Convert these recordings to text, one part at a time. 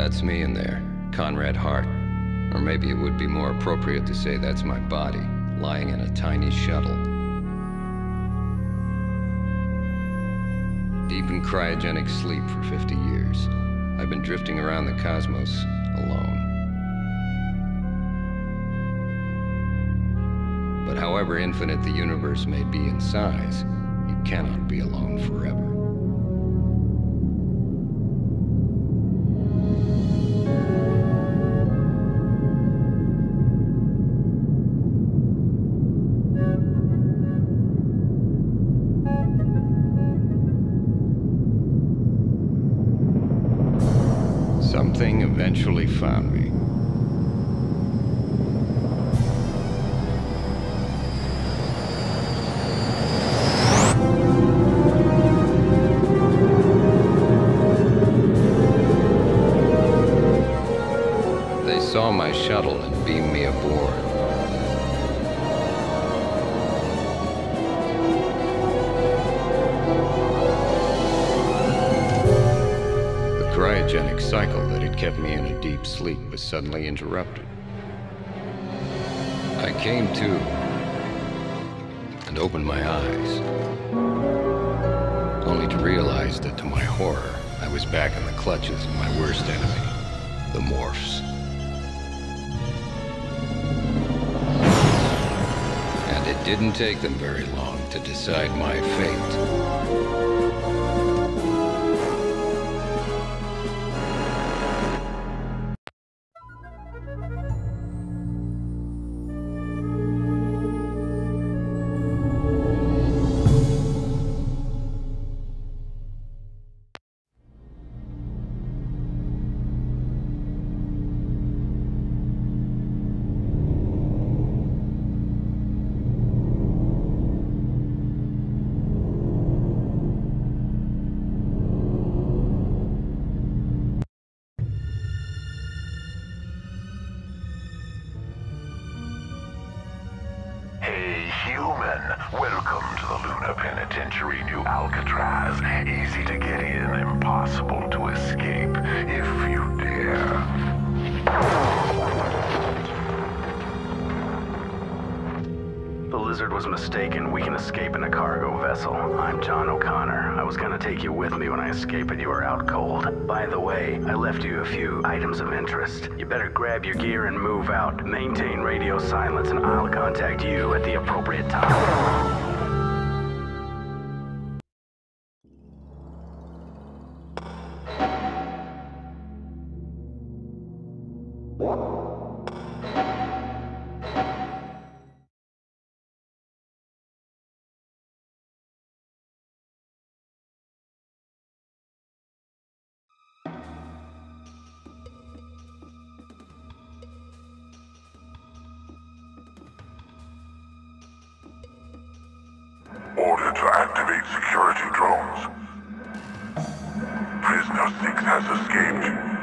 That's me in there, Conrad Hart. Or maybe it would be more appropriate to say that's my body, lying in a tiny shuttle. Deep in cryogenic sleep for 50 years, I've been drifting around the cosmos alone. But however infinite the universe may be in size, you cannot be alone forever. Eventually found me. They saw my shuttle and beamed me aboard. The cryogenic cycle kept me in a deep sleep was suddenly interrupted. I came to and opened my eyes, only to realize that to my horror, I was back in the clutches of my worst enemy, the Morphs. And it didn't take them very long to decide my fate. Luna Penitentiary, New Alcatraz. Easy to get in, impossible to escape, if you dare. The lizard was mistaken. We can escape in a cargo vessel. I'm John O'Connor. I was gonna take you with me when I escape, but you were out cold. By the way, I left you a few items of interest. You better grab your gear and move out. Maintain radio silence, and I'll contact you at the appropriate time. Order to activate security drones. Prisoner 6 has escaped.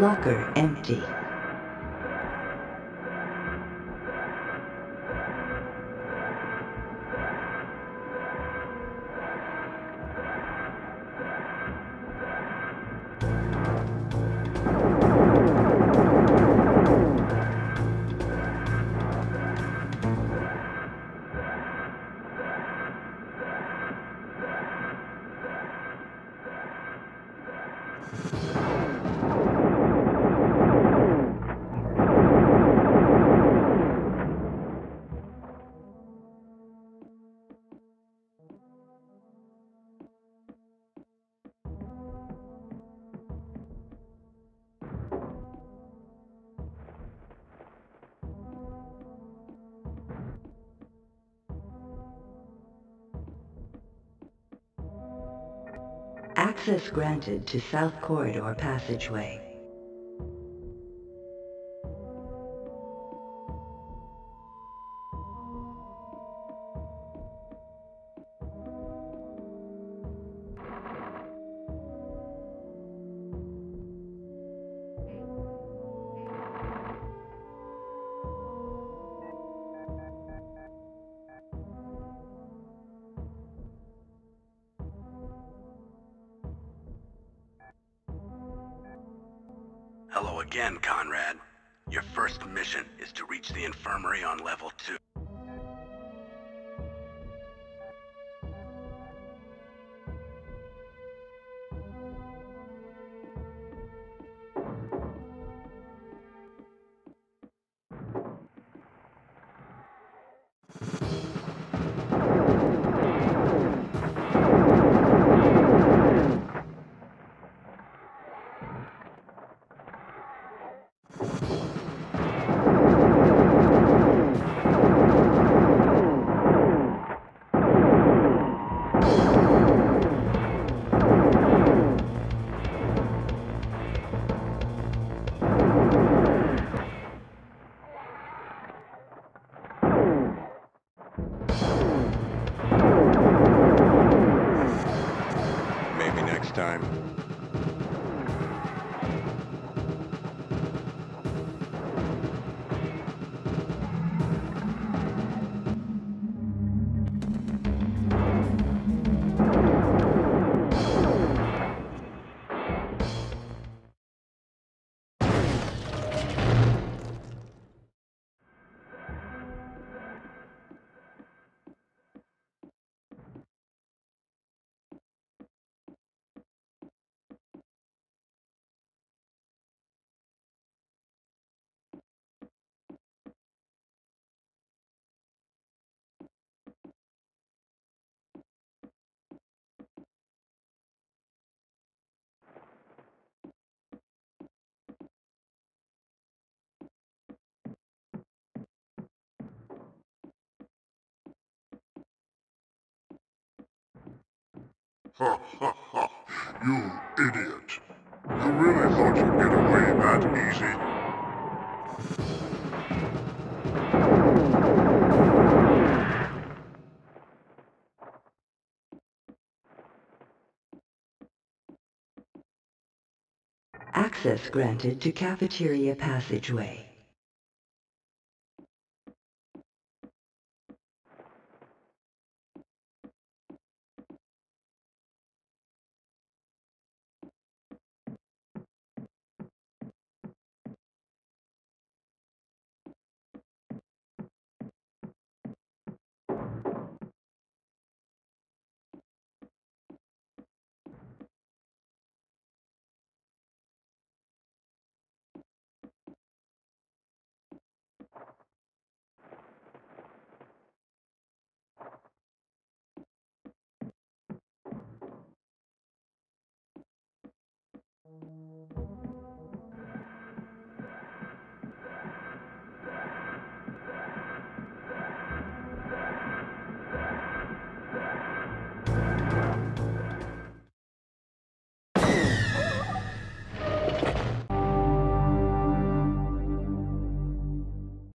Locker empty. Access granted to South Corridor Passageway. Again, Conrad. Your first mission is to reach the infirmary on level 2. You idiot! You really thought you'd get away that easy? Access granted to Cafeteria Passageway.